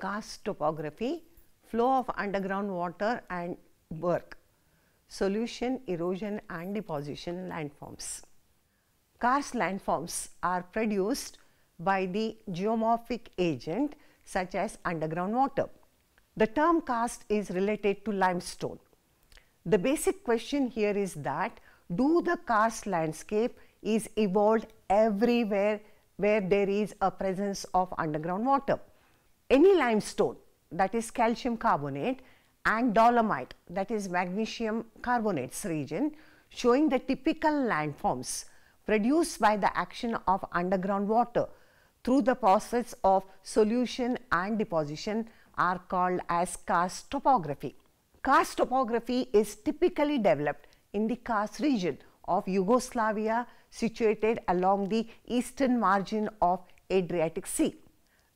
karst topography, flow of underground water and work, solution, erosion and deposition landforms. Karst landforms are produced by the geomorphic agent such as underground water. The term karst is related to limestone. The basic question here is that do the karst landscape is evolved everywhere where there is a presence of underground water. Any limestone that is calcium carbonate and dolomite that is magnesium carbonates region showing the typical landforms produced by the action of underground water through the process of solution and deposition are called as karst topography. Karst topography is typically developed in the karst region of Yugoslavia situated along the eastern margin of Adriatic Sea.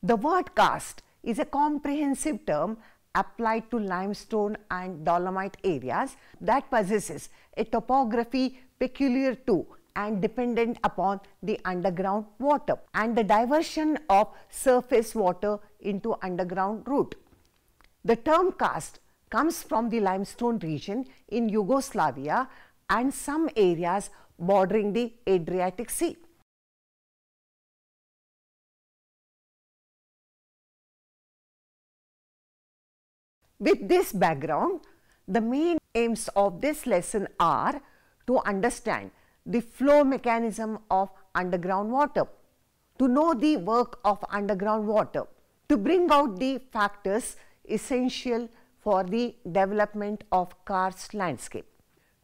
The word karst is a comprehensive term applied to limestone and dolomite areas that possesses a topography peculiar to and dependent upon the underground water and the diversion of surface water into underground route. The term karst comes from the limestone region in Yugoslavia and some areas bordering the Adriatic Sea. With this background, the main aims of this lesson are to understand the flow mechanism of underground water, to know the work of underground water, to bring out the factors essential for the development of karst landscape,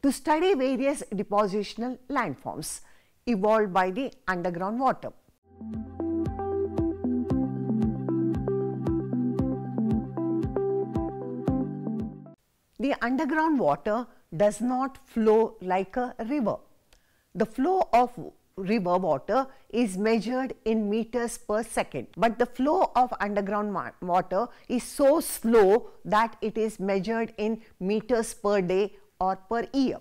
to study various depositional landforms evolved by the underground water. The underground water does not flow like a river. The flow of river water is measured in meters per second, but the flow of underground water is so slow that it is measured in meters per day or per year.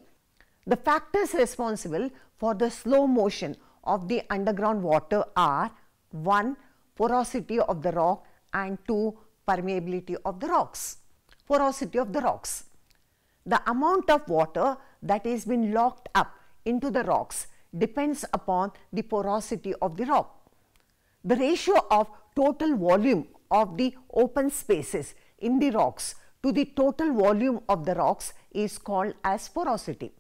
The factors responsible for the slow motion of the underground water are 1. Porosity of the rock and 2. Permeability of the rocks. Porosity of the rocks. The amount of water that is been locked up into the rocks depends upon the porosity of the rock. The ratio of total volume of the open spaces in the rocks to the total volume of the rocks is called as porosity.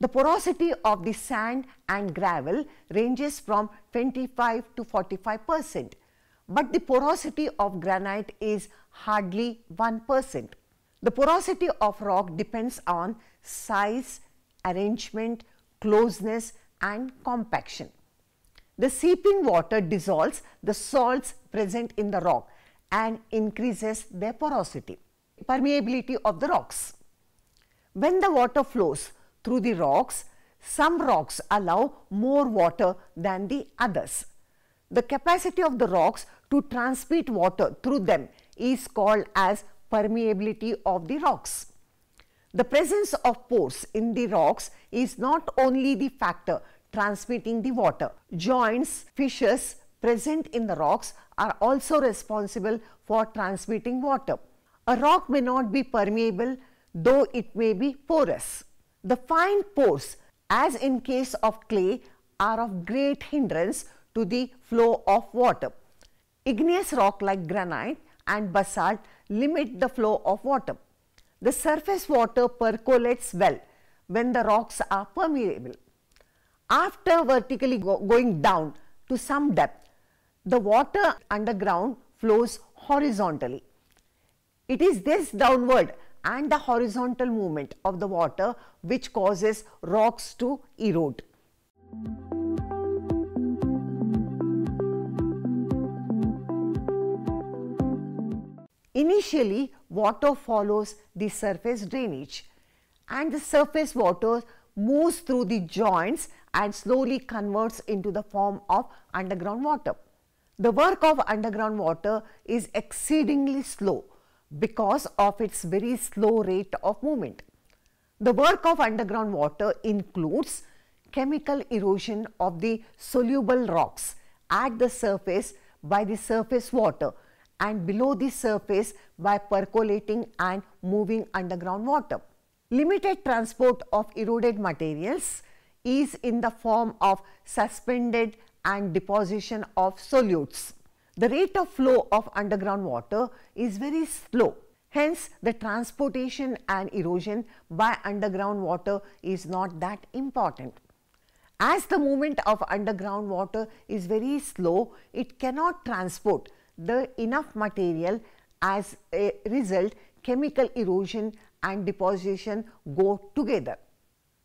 The porosity of the sand and gravel ranges from 25 to 45 percent, but the porosity of granite is hardly 1 percent. The porosity of rock depends on size, arrangement, closeness and compaction. The seeping water dissolves the salts present in the rock and increases their porosity, permeability of the rocks. When the water flows through the rocks, some rocks allow more water than the others. The capacity of the rocks to transmit water through them is called as permeability of the rocks. The presence of pores in the rocks is not only the factor transmitting the water. Joints, fissures present in the rocks are also responsible for transmitting water. A rock may not be permeable though it may be porous. The fine pores as in case of clay are of great hindrance to the flow of water. Igneous rock like granite and basalt limit the flow of water. The surface water percolates well when the rocks are permeable. After vertically go going down to some depth, the water underground flows horizontally. It is this downward and the horizontal movement of the water which causes rocks to erode. Initially, water follows the surface drainage and the surface water moves through the joints and slowly converts into the form of underground water. The work of underground water is exceedingly slow because of its very slow rate of movement. The work of underground water includes chemical erosion of the soluble rocks at the surface by the surface water and below the surface by percolating and moving underground water. Limited transport of eroded materials is in the form of suspended and deposition of solutes. The rate of flow of underground water is very slow. Hence, the transportation and erosion by underground water is not that important. As the movement of underground water is very slow, it cannot transport the enough material as a result chemical erosion and deposition go together.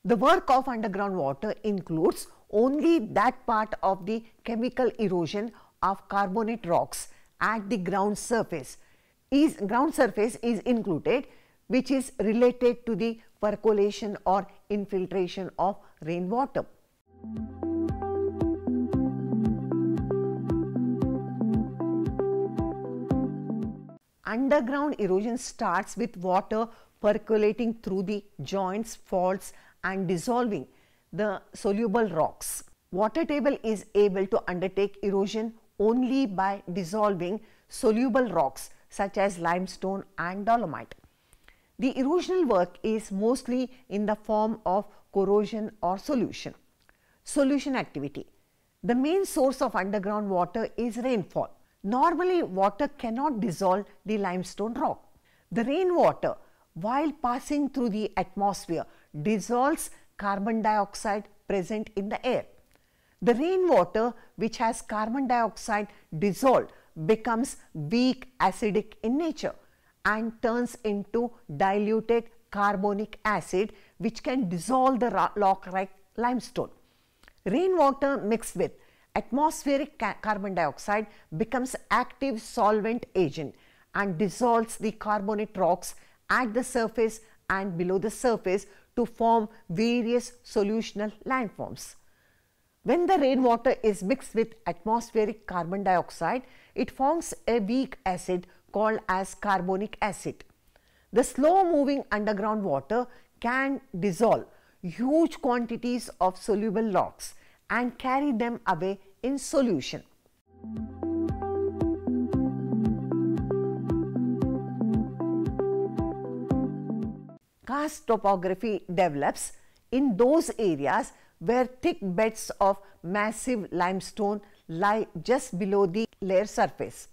The work of underground water includes only that part of the chemical erosion of carbonate rocks at the ground surface is ground surface is included which is related to the percolation or infiltration of rainwater. Underground erosion starts with water percolating through the joints, faults and dissolving the soluble rocks. Water table is able to undertake erosion only by dissolving soluble rocks such as limestone and dolomite. The erosional work is mostly in the form of corrosion or solution. Solution activity. The main source of underground water is rainfall. Normally, water cannot dissolve the limestone rock. The rainwater, while passing through the atmosphere, dissolves carbon dioxide present in the air. The rainwater, which has carbon dioxide dissolved, becomes weak acidic in nature and turns into diluted carbonic acid, which can dissolve the rock like limestone. Rainwater mixed with atmospheric ca carbon dioxide becomes active solvent agent and dissolves the carbonate rocks at the surface and below the surface to form various solutional landforms. When the rainwater is mixed with atmospheric carbon dioxide, it forms a weak acid called as carbonic acid. The slow moving underground water can dissolve huge quantities of soluble rocks and carry them away in solution. Karst topography develops in those areas where thick beds of massive limestone lie just below the layer surface.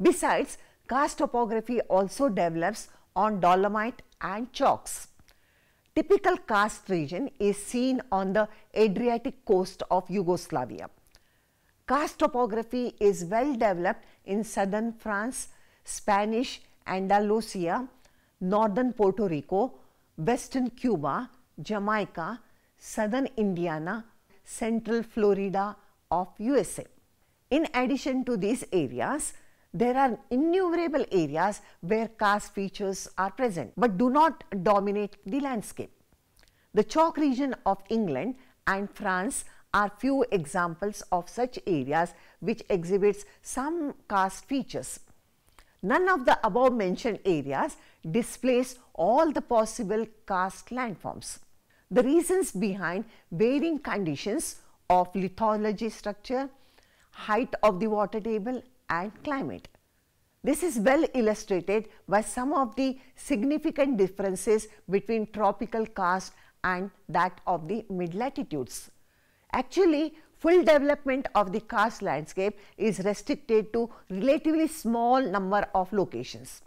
Besides, karst topography also develops on dolomite and chalks. Typical karst region is seen on the Adriatic coast of Yugoslavia. Karst topography is well developed in southern France, Spanish Andalusia, northern Puerto Rico, western Cuba, Jamaica, southern Indiana, central Florida of USA. In addition to these areas, there are innumerable areas where karst features are present but do not dominate the landscape. The chalk region of England and France are few examples of such areas which exhibits some karst features. None of the above mentioned areas displays all the possible karst landforms. The reasons behind varying conditions of lithology structure, height of the water table and climate. This is well illustrated by some of the significant differences between tropical karst and that of the mid latitudes. Actually, full development of the karst landscape is restricted to relatively small number of locations.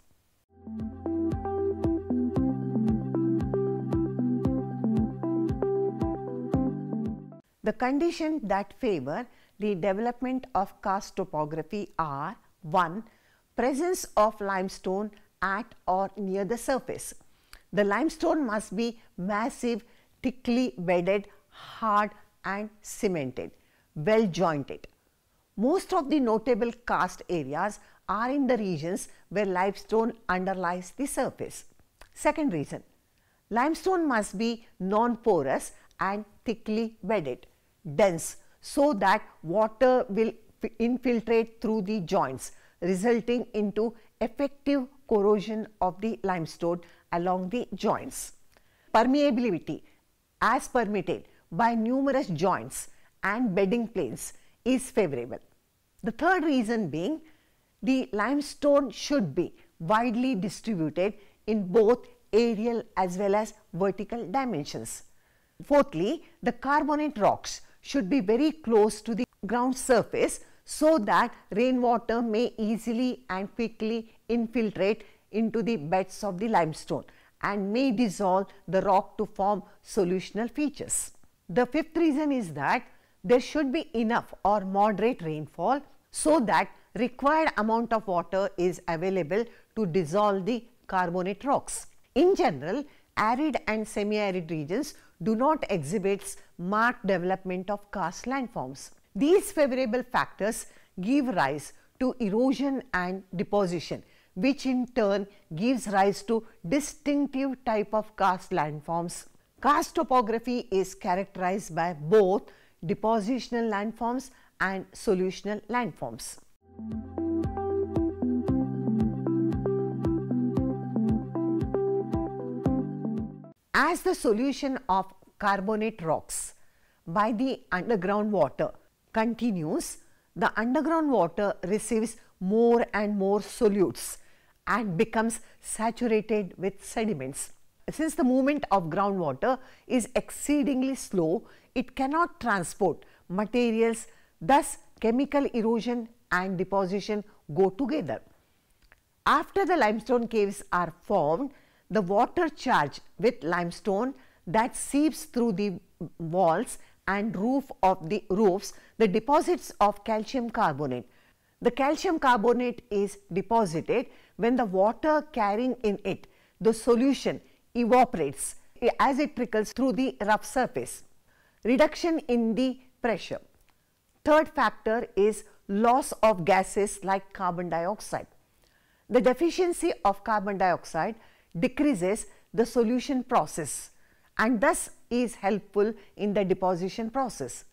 The conditions that favor the development of karst topography are 1. Presence of limestone at or near the surface. The limestone must be massive, thickly bedded, hard and cemented, well jointed. Most of the notable karst areas are in the regions where limestone underlies the surface. Second reason, limestone must be non-porous and thickly bedded, dense so that water will infiltrate through the joints resulting into effective corrosion of the limestone along the joints. Permeability as permitted by numerous joints and bedding planes is favorable. The third reason being The limestone should be widely distributed in both aerial as well as vertical dimensions. Fourthly, the carbonate rocks should be very close to the ground surface so that rainwater may easily and quickly infiltrate into the beds of the limestone and may dissolve the rock to form solutional features. The fifth reason is that there should be enough or moderate rainfall so that required amount of water is available to dissolve the carbonate rocks. In general, arid and semi-arid regions do not exhibit marked development of karst landforms. These favorable factors give rise to erosion and deposition which in turn gives rise to distinctive type of karst landforms. Karst topography is characterized by both depositional landforms and solutional landforms. As the solution of carbonate rocks by the underground water continues, the underground water receives more and more solutes and becomes saturated with sediments. Since the movement of groundwater is exceedingly slow, it cannot transport materials, thus chemical erosion and deposition go together. After the limestone caves are formed, the water charged with limestone that seeps through the walls and roof of the roofs the deposits of calcium carbonate. The calcium carbonate is deposited when the water carrying in it the solution evaporates as it trickles through the rough surface. Reduction in the pressure. Third factor is loss of gases like carbon dioxide. The deficiency of carbon dioxide decreases the solution process and thus is helpful in the deposition process.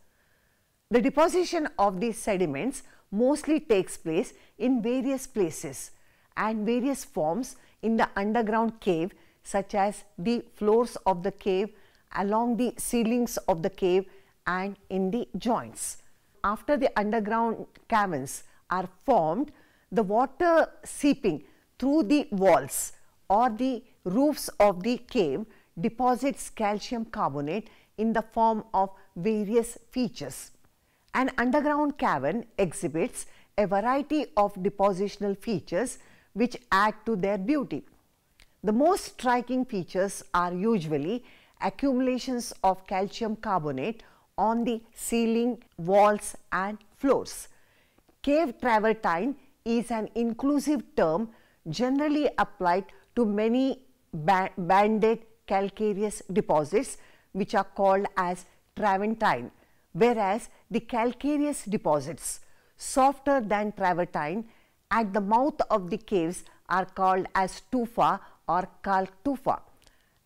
The deposition of these sediments mostly takes place in various places and various forms in the underground cave such as the floors of the cave, along the ceilings of the cave and in the joints. After the underground caverns are formed, the water seeping through the walls or the roofs of the cave deposits calcium carbonate in the form of various features. An underground cavern exhibits a variety of depositional features which add to their beauty. The most striking features are usually accumulations of calcium carbonate on the ceiling, walls and floors. Cave travertine is an inclusive term generally applied to many ba banded calcareous deposits which are called as travertine, whereas the calcareous deposits softer than travertine at the mouth of the caves are called as tufa or kalk tufa.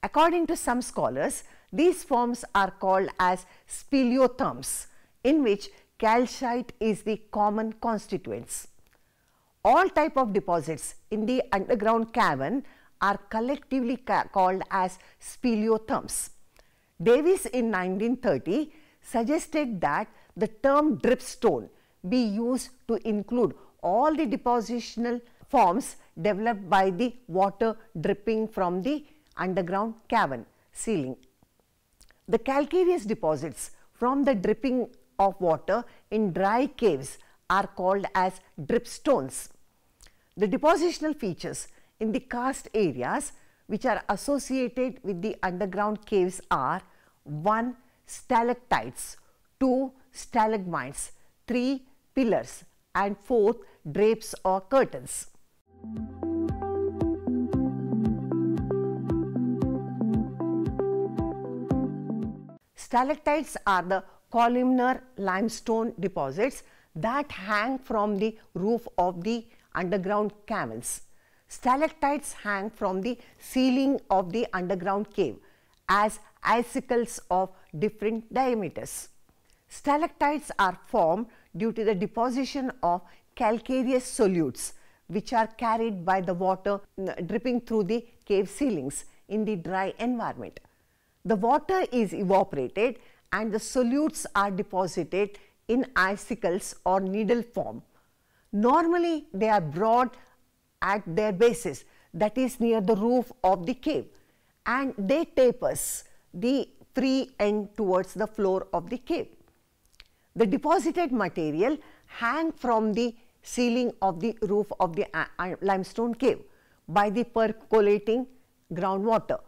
According to some scholars, these forms are called as speleothems in which calcite is the common constituents. All type of deposits in the underground cavern are collectively ca called as speleothems. Davis in 1930 suggested that the term dripstone be used to include all the depositional forms developed by the water dripping from the underground cavern ceiling. The calcareous deposits from the dripping of water in dry caves are called as dripstones. The depositional features in the karst areas which are associated with the underground caves are 1. Stalactites, 2. Stalagmites, 3. Pillars and 4th drapes or curtains. Stalactites are the columnar limestone deposits that hang from the roof of the underground caverns. Stalactites hang from the ceiling of the underground cave as icicles of different diameters. Stalactites are formed due to the deposition of calcareous solutes which are carried by the water dripping through the cave ceilings in the dry environment. The water is evaporated and the solutes are deposited in icicles or needle form. Normally they are broad at their bases that is near the roof of the cave and they tapers the free end towards the floor of the cave. The deposited material hang from the ceiling of the roof of the uh, uh, limestone cave by the percolating groundwater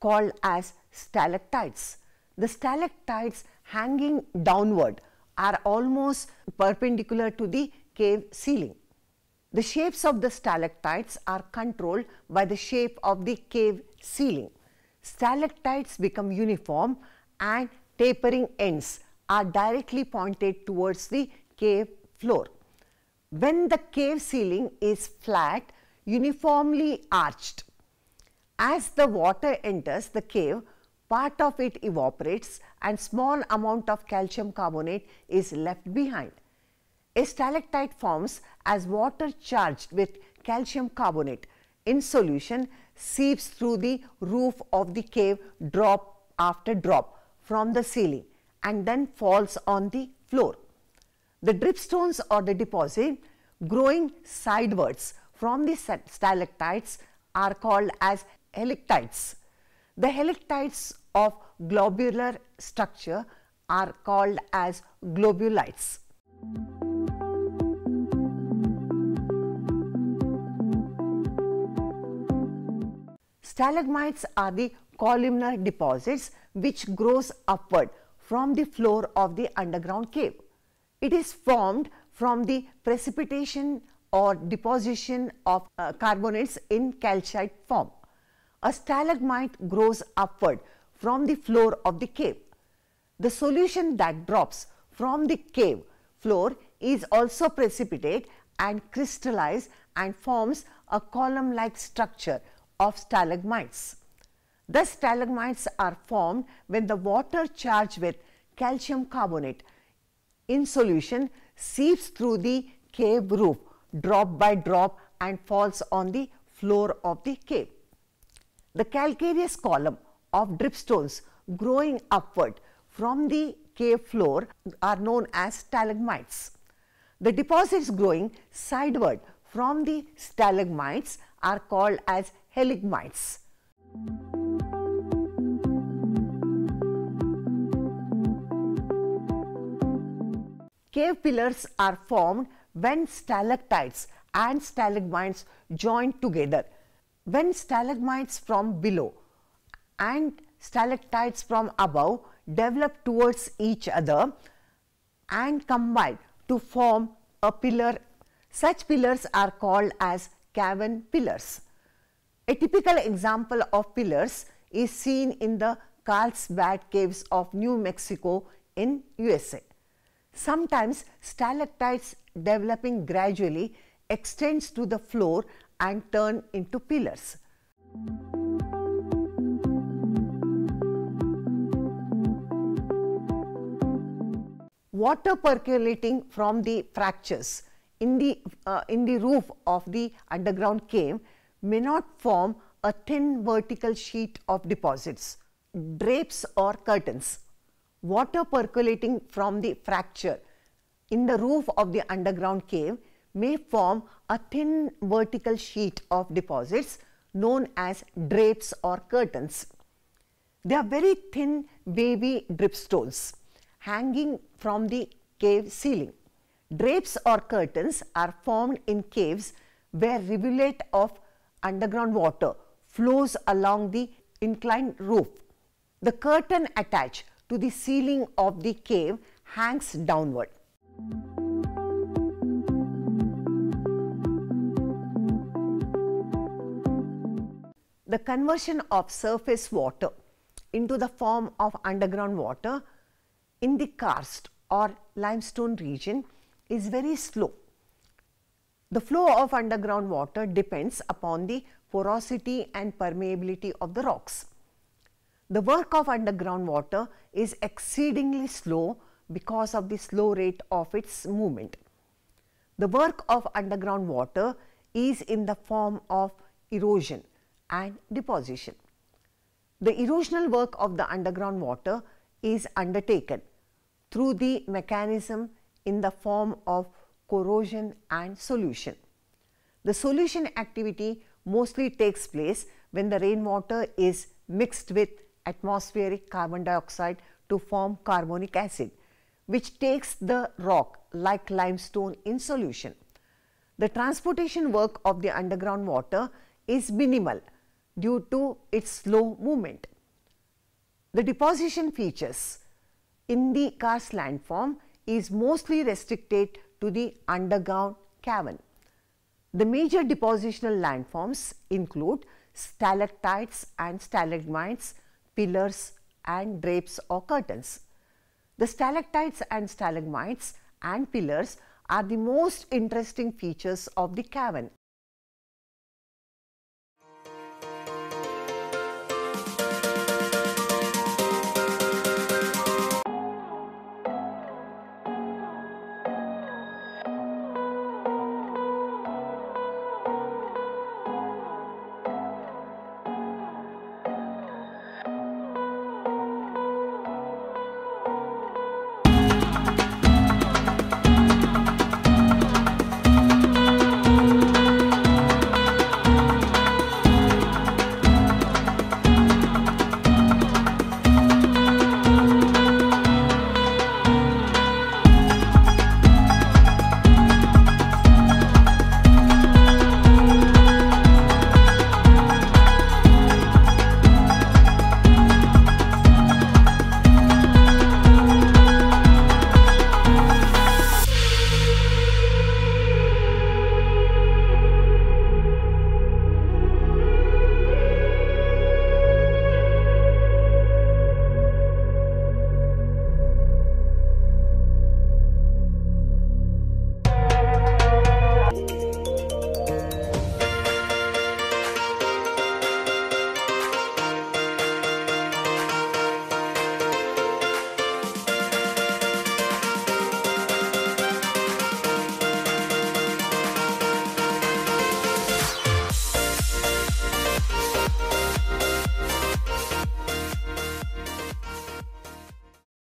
called as stalactites. The stalactites hanging downward are almost perpendicular to the cave ceiling. The shapes of the stalactites are controlled by the shape of the cave ceiling. Stalactites become uniform and tapering ends are directly pointed towards the cave floor. When the cave ceiling is flat, uniformly arched, as the water enters the cave, part of it evaporates and small amount of calcium carbonate is left behind. A stalactite forms as water charged with calcium carbonate in solution seeps through the roof of the cave drop after drop from the ceiling and then falls on the floor. The dripstones or the deposit growing sidewards from the stalactites are called as helictites. The helictites of globular structure are called as globulites. Stalagmites are the columnar deposits which grows upward from the floor of the underground cave. It is formed from the precipitation or deposition of uh, carbonates in calcite form. A stalagmite grows upward from the floor of the cave. The solution that drops from the cave floor is also precipitate and crystallize and forms a column-like structure of stalagmites. The stalagmites are formed when the water charged with calcium carbonate in solution seeps through the cave roof drop by drop and falls on the floor of the cave. The calcareous column of dripstones growing upward from the cave floor are known as stalagmites. The deposits growing sideward from the stalagmites are called as heligmites. Cave pillars are formed when stalactites and stalagmites join together. When stalagmites from below and stalactites from above develop towards each other and combine to form a pillar. Such pillars are called as cavern pillars. A typical example of pillars is seen in the Carlsbad caves of New Mexico in USA. Sometimes stalactites developing gradually extends to the floor and turn into pillars. Water percolating from the fractures in the, uh, in the roof of the underground cave may not form a thin vertical sheet of deposits, drapes or curtains. Water percolating from the fracture in the roof of the underground cave may form a thin vertical sheet of deposits known as drapes or curtains. They are very thin wavy dripstones hanging from the cave ceiling. Drapes or curtains are formed in caves where rivulet of underground water flows along the inclined roof. The curtain attached to the ceiling of the cave hangs downward. The conversion of surface water into the form of underground water in the karst or limestone region is very slow. The flow of underground water depends upon the porosity and permeability of the rocks. The work of underground water is exceedingly slow because of the slow rate of its movement. The work of underground water is in the form of erosion and deposition. The erosional work of the underground water is undertaken through the mechanism in the form of corrosion and solution. The solution activity mostly takes place when the rainwater is mixed with atmospheric carbon dioxide to form carbonic acid, which takes the rock like limestone in solution. The transportation work of the underground water is minimal due to its slow movement. The deposition features in the karst landform is mostly restricted to the underground cavern. The major depositional landforms include stalactites and stalagmites, pillars and drapes or curtains. The stalactites and stalagmites and pillars are the most interesting features of the cavern.